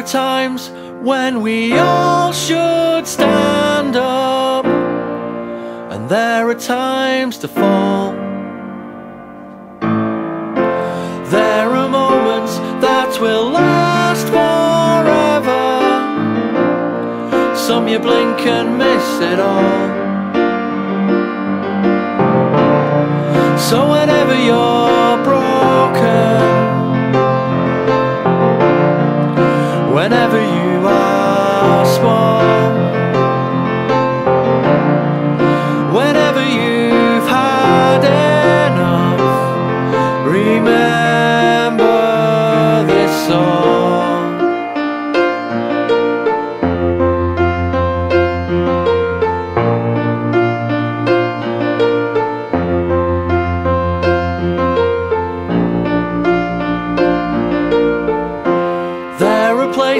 are times when we all should stand up, and there are times to fall. There are moments that will last forever. Some you blink and miss it all. So whenever you're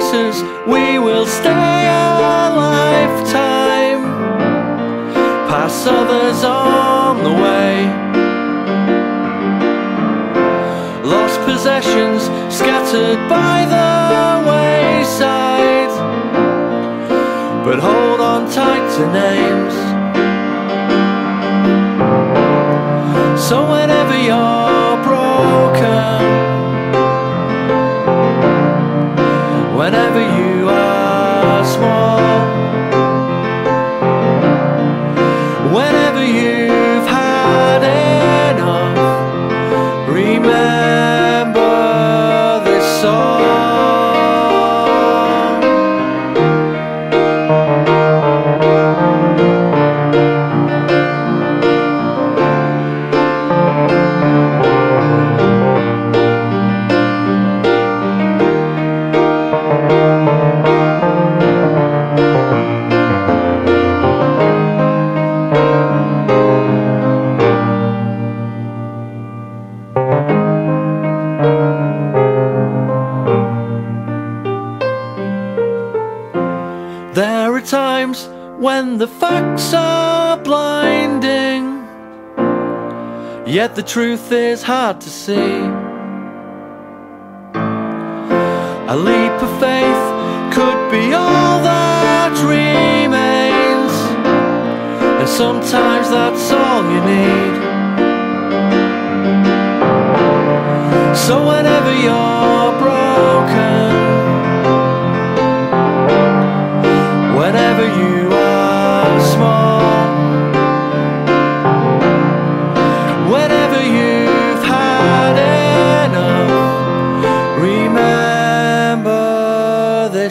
places we will stay a lifetime, pass others on the way. Lost possessions scattered by the wayside, but hold on tight to names. So whenever are There are times when the facts are blinding, yet the truth is hard to see. A leap of faith could be all that remains, and sometimes that's all you need. So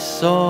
song.